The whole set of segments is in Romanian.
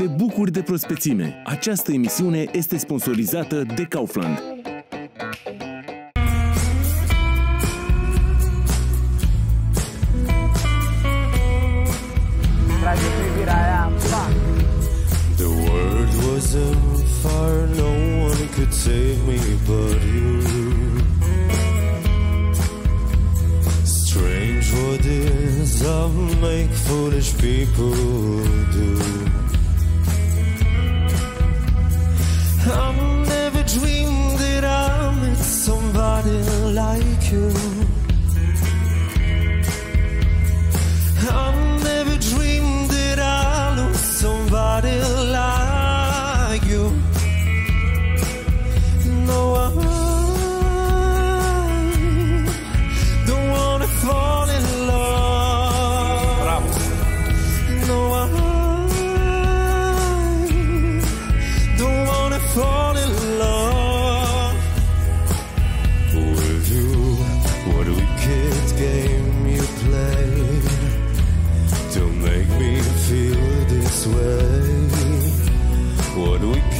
Te bucuri de prospețime. Această emisiune este sponsorizată de Kaufland. Trage privirea aia, pac! The world was on fire, no one could save me but you. Strange what is love make foolish people do. You.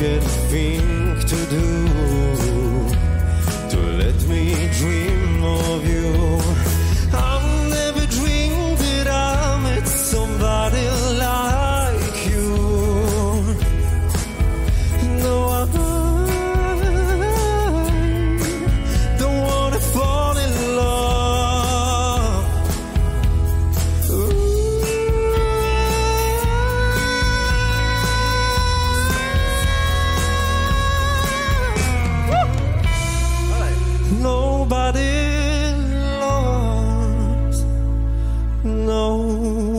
Wicked thing to do Nobody lost no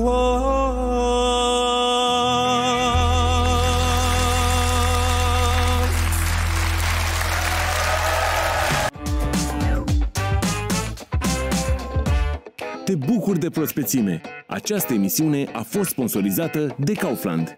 one. Te bucuri de prospețime. Această emisiune a fost sponsorizată de Kaufland.